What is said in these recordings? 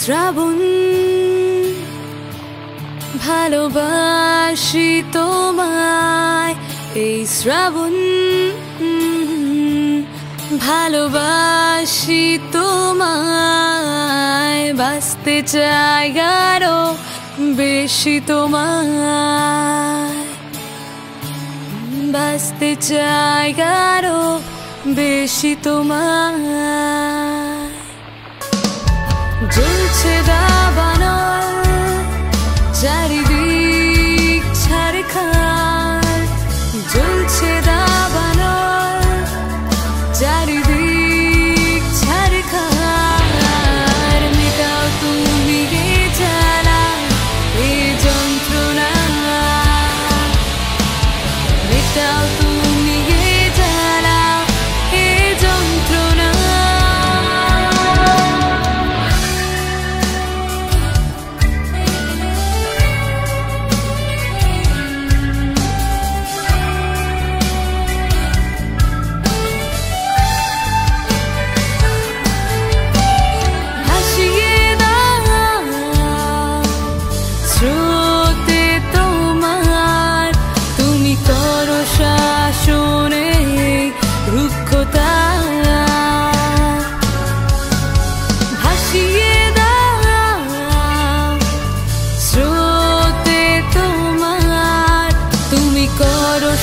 শ্রাবণ ভালোবাসি তোমায়। এই শ্রাবণ ভালোবাসি তোমায়। বাঁচতে চাই আরও বেশি তোমায়। বাঁচতে চাই আরও বেশি তোমায়। 只期待。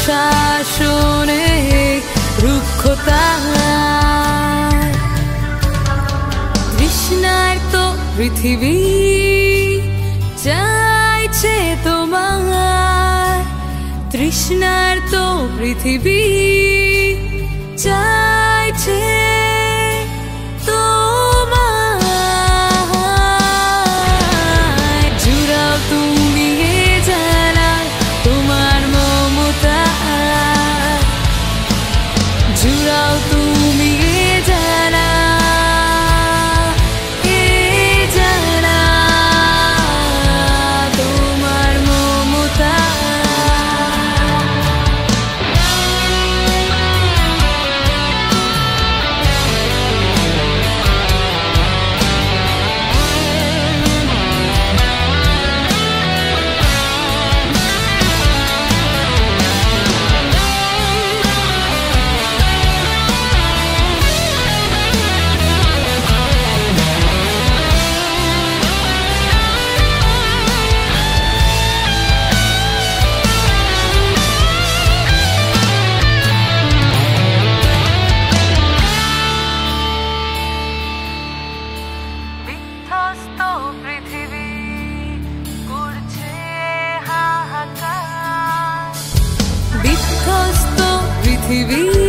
শাসনে রুক্ষতা। তৃষ্ণার তো পৃথিবী চাইছে তোমার। তৃষ্ণার তো পৃথিবী চাইছে সমস্ত পৃথিবী করছে হাহাকার। বিধ্বস্ত পৃথিবী।